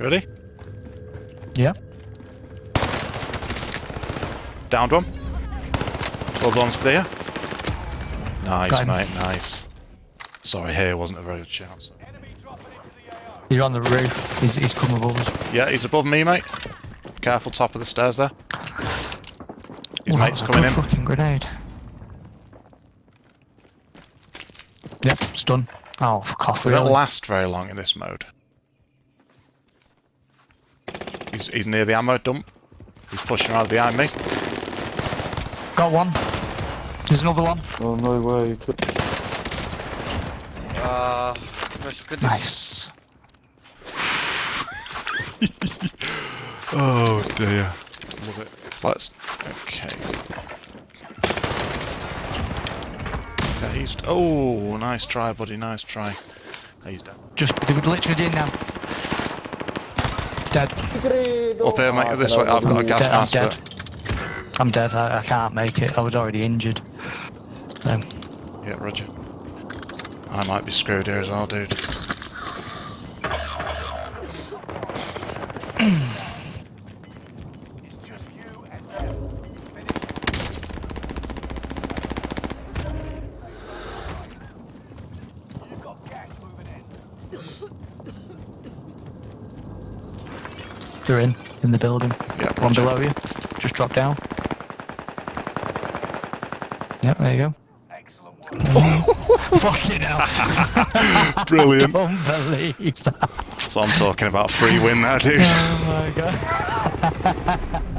Ready? Yeah. Downed one. Other one's clear. Nice, Got him. mate, nice. Sorry, here wasn't a very good chance. You're on the roof. He's, he's come above us. Yeah, he's above me, mate. Careful, top of the stairs there. His Ooh, mate's that was a coming in. fucking grenade. Yep, stun. Oh, fuck off, We don't last very long in this mode. He's, he's near the ammo dump. He's pushing around behind me. Got one. There's another one. Oh no way. Uh, Nice. Oh dear. Love it. Let's. Okay. Okay, he's. Oh, nice try, buddy. Nice try. He's dead. Just, they were literally in now. Dead. Up here, mate. This way. I've got a gas dead, I'm mask. dead. I'm dead. I, I can't make it. I was already injured. So, Yeah, Roger. I might be screwed here as well, dude. They're in, in the building. Yeah, One below you. Just drop down. Yep, there you go. Fucking hell. Brilliant. Don't believe that. So I'm talking about free win there, dude. Oh my god.